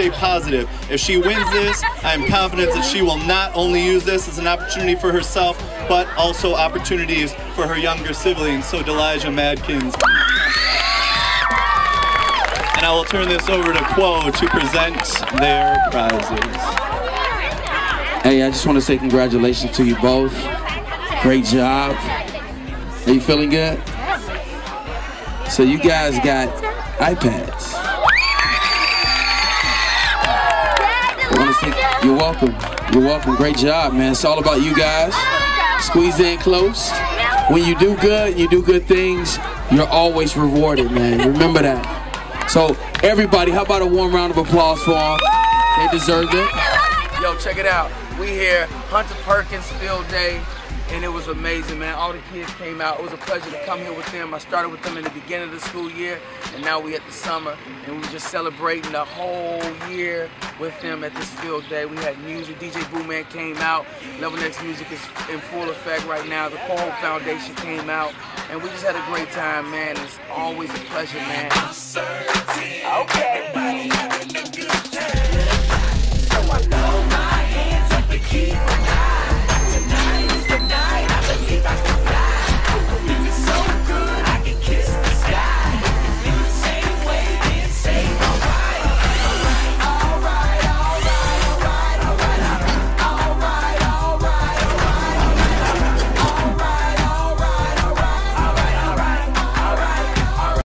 stay positive. If she wins this, I am confident that she will not only use this as an opportunity for herself, but also opportunities for her younger siblings. So Delijah Madkins. And I will turn this over to Quo to present their prizes. Hey, I just want to say congratulations to you both. Great job. Are you feeling good? So you guys got iPads. You're welcome. You're welcome. Great job, man. It's all about you guys. Squeeze in close. When you do good, you do good things, you're always rewarded, man. Remember that. So everybody, how about a warm round of applause for them? They deserved it. Yo, check it out. We here, Hunter Perkins Field Day and it was amazing, man. All the kids came out. It was a pleasure to come here with them. I started with them in the beginning of the school year, and now we at the summer, and we just celebrating the whole year with them at this field day. We had music. DJ Boo Man came out. Level Next Music is in full effect right now. The Coral Foundation came out, and we just had a great time, man. It's always a pleasure, man. Okay.